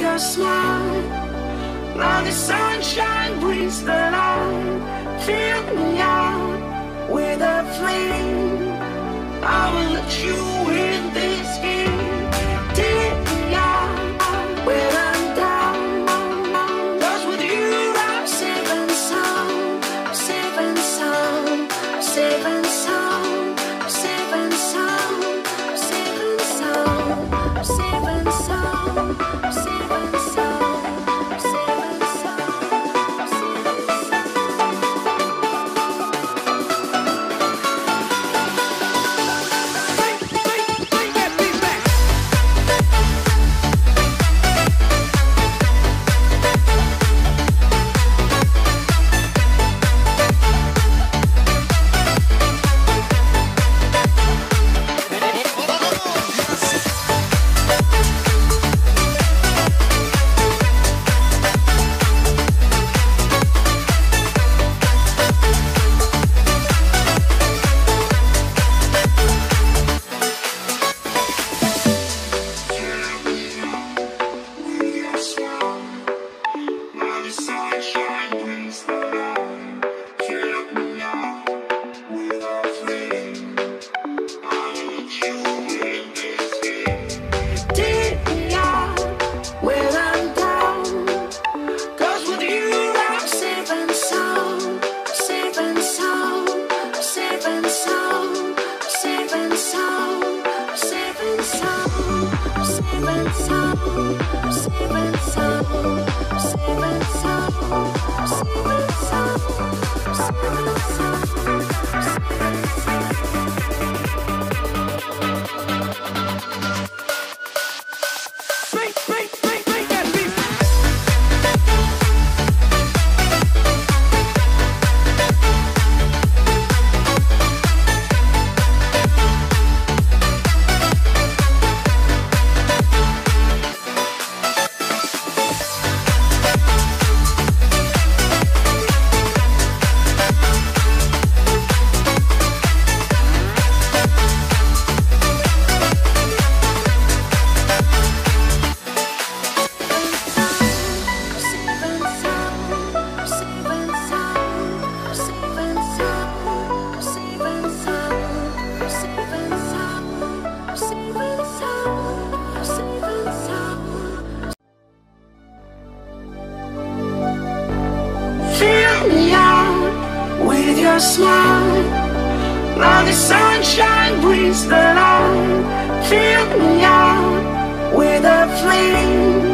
your smile. Now the sunshine brings the light. Fill me out. Thank you. me out with your smile. Now the sunshine brings the light. Fill me out with a flame.